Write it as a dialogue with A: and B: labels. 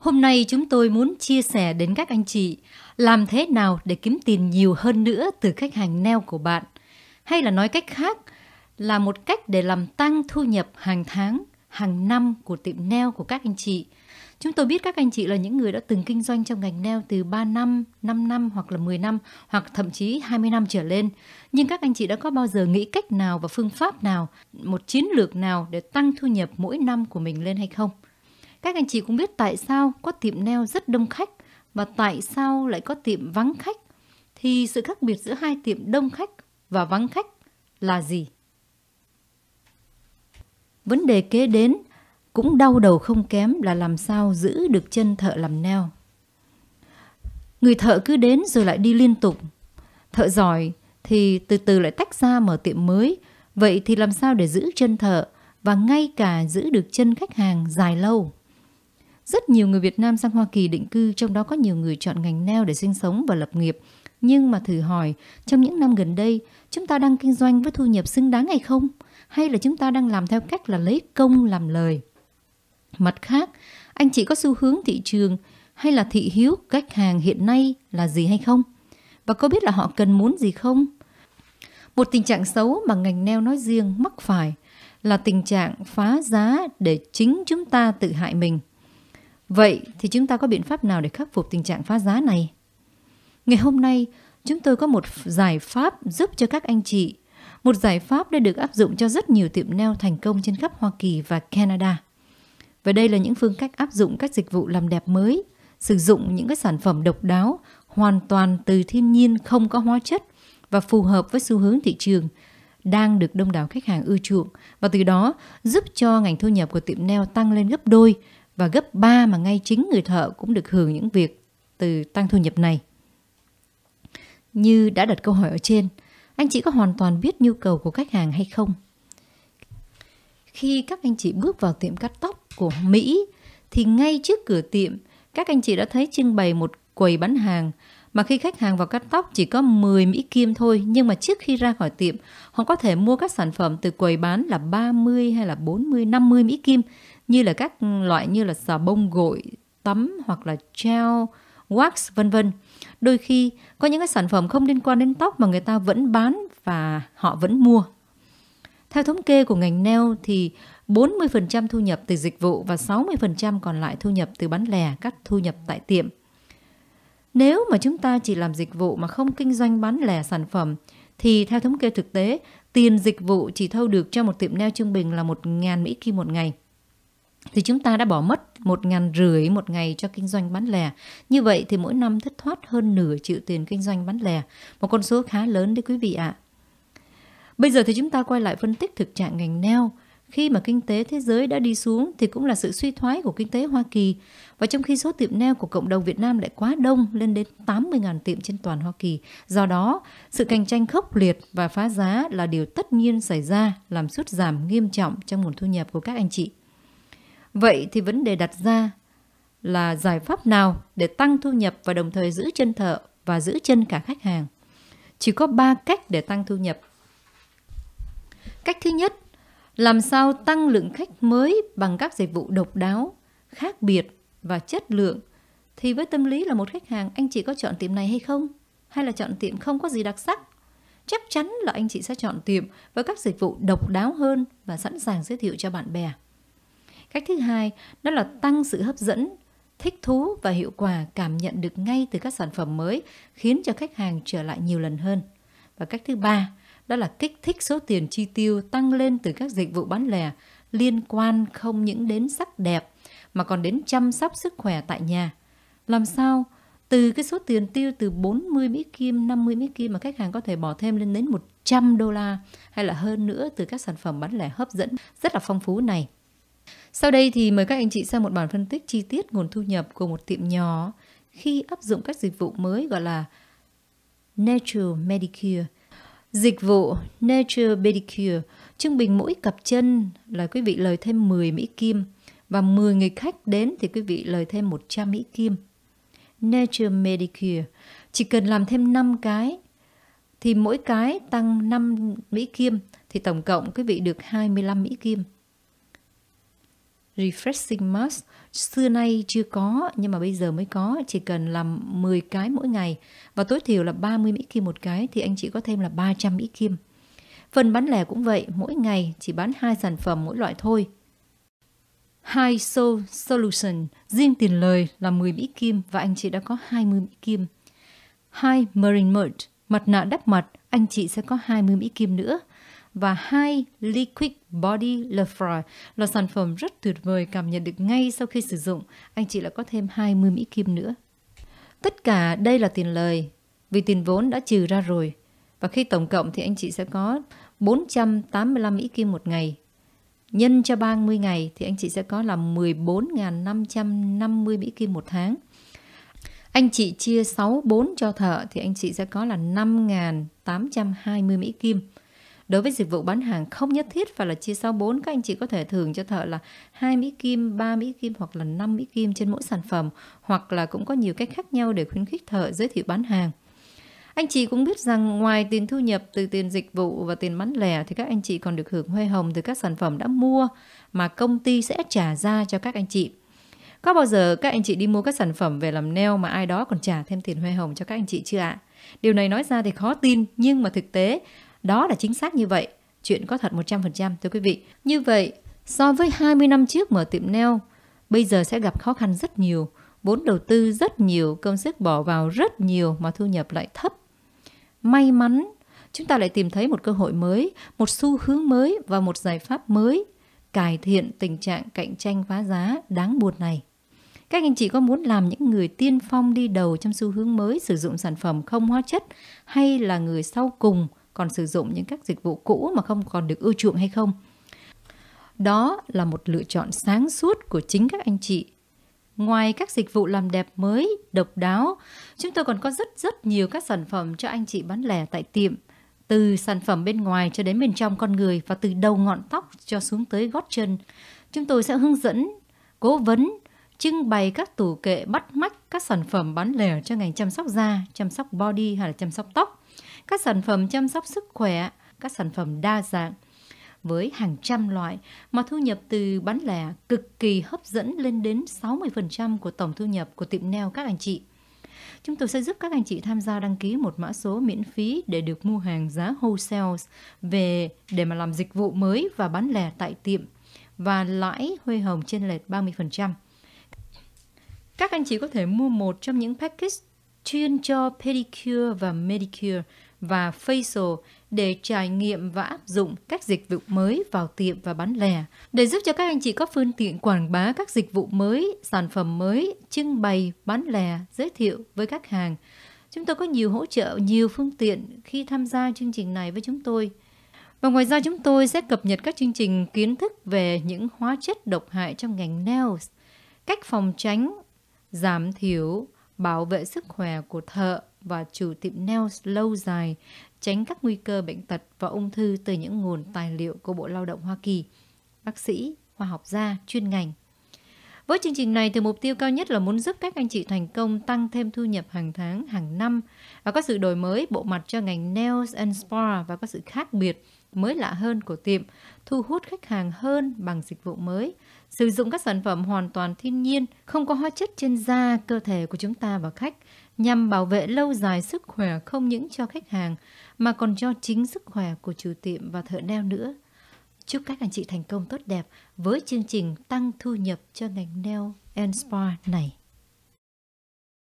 A: Hôm nay chúng tôi muốn chia sẻ đến các anh chị làm thế nào để kiếm tiền nhiều hơn nữa từ khách hàng neo của bạn. Hay là nói cách khác là một cách để làm tăng thu nhập hàng tháng, hàng năm của tiệm neo của các anh chị. Chúng tôi biết các anh chị là những người đã từng kinh doanh trong ngành neo từ 3 năm, 5 năm hoặc là 10 năm hoặc thậm chí 20 năm trở lên. Nhưng các anh chị đã có bao giờ nghĩ cách nào và phương pháp nào, một chiến lược nào để tăng thu nhập mỗi năm của mình lên hay không? Các anh chị cũng biết tại sao có tiệm neo rất đông khách và tại sao lại có tiệm vắng khách. Thì sự khác biệt giữa hai tiệm đông khách và vắng khách là gì? Vấn đề kế đến cũng đau đầu không kém là làm sao giữ được chân thợ làm neo. Người thợ cứ đến rồi lại đi liên tục. Thợ giỏi thì từ từ lại tách ra mở tiệm mới. Vậy thì làm sao để giữ chân thợ và ngay cả giữ được chân khách hàng dài lâu? Rất nhiều người Việt Nam sang Hoa Kỳ định cư, trong đó có nhiều người chọn ngành neo để sinh sống và lập nghiệp. Nhưng mà thử hỏi, trong những năm gần đây, chúng ta đang kinh doanh với thu nhập xứng đáng hay không? Hay là chúng ta đang làm theo cách là lấy công làm lời? Mặt khác, anh chị có xu hướng thị trường hay là thị hiếu khách hàng hiện nay là gì hay không? Và có biết là họ cần muốn gì không? Một tình trạng xấu mà ngành neo nói riêng mắc phải là tình trạng phá giá để chính chúng ta tự hại mình. Vậy thì chúng ta có biện pháp nào để khắc phục tình trạng phá giá này? Ngày hôm nay, chúng tôi có một giải pháp giúp cho các anh chị. Một giải pháp đã được áp dụng cho rất nhiều tiệm neo thành công trên khắp Hoa Kỳ và Canada. Và đây là những phương cách áp dụng các dịch vụ làm đẹp mới, sử dụng những cái sản phẩm độc đáo, hoàn toàn từ thiên nhiên không có hóa chất và phù hợp với xu hướng thị trường đang được đông đảo khách hàng ưa chuộng và từ đó giúp cho ngành thu nhập của tiệm neo tăng lên gấp đôi và gấp 3 mà ngay chính người thợ cũng được hưởng những việc từ tăng thu nhập này. Như đã đặt câu hỏi ở trên, anh chị có hoàn toàn biết nhu cầu của khách hàng hay không? Khi các anh chị bước vào tiệm cắt tóc của Mỹ thì ngay trước cửa tiệm các anh chị đã thấy trưng bày một quầy bán hàng mà khi khách hàng vào cắt tóc chỉ có 10 Mỹ Kim thôi nhưng mà trước khi ra khỏi tiệm họ có thể mua các sản phẩm từ quầy bán là 30 hay là 40, 50 Mỹ Kim như là các loại như là xà bông gội, tắm hoặc là gel, wax vân vân. Đôi khi có những cái sản phẩm không liên quan đến tóc mà người ta vẫn bán và họ vẫn mua. Theo thống kê của ngành nail thì 40% thu nhập từ dịch vụ và 60% còn lại thu nhập từ bán lẻ, các thu nhập tại tiệm. Nếu mà chúng ta chỉ làm dịch vụ mà không kinh doanh bán lẻ sản phẩm thì theo thống kê thực tế, tiền dịch vụ chỉ thâu được cho một tiệm nail trung bình là 1.000 Mỹ Kim một ngày thì chúng ta đã bỏ mất một ngàn rưỡi một ngày cho kinh doanh bán lẻ. Như vậy thì mỗi năm thất thoát hơn nửa triệu tiền kinh doanh bán lẻ. Một con số khá lớn đấy quý vị ạ. Bây giờ thì chúng ta quay lại phân tích thực trạng ngành neo. Khi mà kinh tế thế giới đã đi xuống thì cũng là sự suy thoái của kinh tế Hoa Kỳ. Và trong khi số tiệm neo của cộng đồng Việt Nam lại quá đông lên đến 80.000 tiệm trên toàn Hoa Kỳ. Do đó, sự cạnh tranh khốc liệt và phá giá là điều tất nhiên xảy ra làm sút giảm nghiêm trọng trong nguồn thu nhập của các anh chị. Vậy thì vấn đề đặt ra là giải pháp nào để tăng thu nhập và đồng thời giữ chân thợ và giữ chân cả khách hàng? Chỉ có 3 cách để tăng thu nhập. Cách thứ nhất, làm sao tăng lượng khách mới bằng các dịch vụ độc đáo, khác biệt và chất lượng. Thì với tâm lý là một khách hàng, anh chị có chọn tiệm này hay không? Hay là chọn tiệm không có gì đặc sắc? Chắc chắn là anh chị sẽ chọn tiệm với các dịch vụ độc đáo hơn và sẵn sàng giới thiệu cho bạn bè. Cách thứ hai đó là tăng sự hấp dẫn, thích thú và hiệu quả cảm nhận được ngay từ các sản phẩm mới khiến cho khách hàng trở lại nhiều lần hơn. Và cách thứ ba đó là kích thích số tiền chi tiêu tăng lên từ các dịch vụ bán lẻ liên quan không những đến sắc đẹp mà còn đến chăm sóc sức khỏe tại nhà. Làm sao từ cái số tiền tiêu từ 40 Mỹ Kim, 50 Mỹ Kim mà khách hàng có thể bỏ thêm lên đến 100 đô la hay là hơn nữa từ các sản phẩm bán lẻ hấp dẫn rất là phong phú này. Sau đây thì mời các anh chị xem một bản phân tích chi tiết nguồn thu nhập của một tiệm nhỏ khi áp dụng các dịch vụ mới gọi là Natural Medicure. Dịch vụ Natural Medicure trung bình mỗi cặp chân là quý vị lời thêm 10 Mỹ Kim và 10 người khách đến thì quý vị lời thêm 100 Mỹ Kim. Natural Medicure chỉ cần làm thêm 5 cái thì mỗi cái tăng 5 Mỹ Kim thì tổng cộng quý vị được 25 Mỹ Kim. Refreshing Mask xưa nay chưa có nhưng mà bây giờ mới có chỉ cần làm 10 cái mỗi ngày và tối thiểu là 30 Mỹ Kim một cái thì anh chị có thêm là 300 Mỹ Kim. Phần bán lẻ cũng vậy, mỗi ngày chỉ bán hai sản phẩm mỗi loại thôi. High Soul Solution, riêng tiền lời là 10 Mỹ Kim và anh chị đã có 20 Mỹ Kim. High Marine Mud, mặt nạ đắp mặt, anh chị sẽ có 20 Mỹ Kim nữa và hai Liquid Body Lafroy là sản phẩm rất tuyệt vời cảm nhận được ngay sau khi sử dụng. Anh chị lại có thêm 20 Mỹ Kim nữa. Tất cả đây là tiền lời, vì tiền vốn đã trừ ra rồi. Và khi tổng cộng thì anh chị sẽ có 485 Mỹ Kim một ngày. Nhân cho 30 ngày thì anh chị sẽ có là 14.550 Mỹ Kim một tháng. Anh chị chia 64 cho thợ thì anh chị sẽ có là 5.820 Mỹ Kim. Đối với dịch vụ bán hàng không nhất thiết phải là chia 64, các anh chị có thể thưởng cho thợ là 2 Mỹ Kim, 3 Mỹ Kim hoặc là 5 Mỹ Kim trên mỗi sản phẩm, hoặc là cũng có nhiều cách khác nhau để khuyến khích thợ giới thiệu bán hàng. Anh chị cũng biết rằng ngoài tiền thu nhập từ tiền dịch vụ và tiền bán lẻ thì các anh chị còn được hưởng hoa hồng từ các sản phẩm đã mua mà công ty sẽ trả ra cho các anh chị. Có bao giờ các anh chị đi mua các sản phẩm về làm nail mà ai đó còn trả thêm tiền hoa hồng cho các anh chị chưa ạ? Điều này nói ra thì khó tin nhưng mà thực tế đó là chính xác như vậy. Chuyện có thật 100% thưa quý vị. Như vậy, so với 20 năm trước mở tiệm nail, bây giờ sẽ gặp khó khăn rất nhiều. Vốn đầu tư rất nhiều, công sức bỏ vào rất nhiều mà thu nhập lại thấp. May mắn, chúng ta lại tìm thấy một cơ hội mới, một xu hướng mới và một giải pháp mới cải thiện tình trạng cạnh tranh phá giá đáng buồn này. Các anh chị có muốn làm những người tiên phong đi đầu trong xu hướng mới sử dụng sản phẩm không hóa chất hay là người sau cùng còn sử dụng những các dịch vụ cũ mà không còn được ưa chuộng hay không? Đó là một lựa chọn sáng suốt của chính các anh chị. Ngoài các dịch vụ làm đẹp mới, độc đáo, chúng tôi còn có rất rất nhiều các sản phẩm cho anh chị bán lẻ tại tiệm. Từ sản phẩm bên ngoài cho đến bên trong con người và từ đầu ngọn tóc cho xuống tới gót chân. Chúng tôi sẽ hướng dẫn, cố vấn, trưng bày các tủ kệ bắt mắt các sản phẩm bán lẻ cho ngành chăm sóc da, chăm sóc body hay là chăm sóc tóc các sản phẩm chăm sóc sức khỏe, các sản phẩm đa dạng với hàng trăm loại mà thu nhập từ bán lẻ cực kỳ hấp dẫn lên đến 60% của tổng thu nhập của tiệm nail các anh chị. Chúng tôi sẽ giúp các anh chị tham gia đăng ký một mã số miễn phí để được mua hàng giá wholesale về để mà làm dịch vụ mới và bán lẻ tại tiệm và lãi huê hồng trên lệch 30%. Các anh chị có thể mua một trong những package chuyên cho pedicure và manicure và facial để trải nghiệm và áp dụng các dịch vụ mới vào tiệm và bán lẻ. Để giúp cho các anh chị có phương tiện quảng bá các dịch vụ mới, sản phẩm mới, trưng bày, bán lẻ, giới thiệu với khách hàng. Chúng tôi có nhiều hỗ trợ, nhiều phương tiện khi tham gia chương trình này với chúng tôi. Và ngoài ra chúng tôi sẽ cập nhật các chương trình kiến thức về những hóa chất độc hại trong ngành nails, cách phòng tránh, giảm thiểu, bảo vệ sức khỏe của thợ và chủ tiệm nails lâu dài, tránh các nguy cơ bệnh tật và ung thư từ những nguồn tài liệu của Bộ Lao động Hoa Kỳ, bác sĩ, khoa học gia, chuyên ngành. Với chương trình này thì mục tiêu cao nhất là muốn giúp các anh chị thành công tăng thêm thu nhập hàng tháng, hàng năm và có sự đổi mới bộ mặt cho ngành nails and spa và có sự khác biệt mới lạ hơn của tiệm, thu hút khách hàng hơn bằng dịch vụ mới, sử dụng các sản phẩm hoàn toàn thiên nhiên, không có hóa chất trên da, cơ thể của chúng ta và khách, nhằm bảo vệ lâu dài sức khỏe không những cho khách hàng mà còn cho chính sức khỏe của chủ tiệm và thợ neo nữa. Chúc các anh chị thành công tốt đẹp với chương trình tăng thu nhập cho ngành nail and spa này.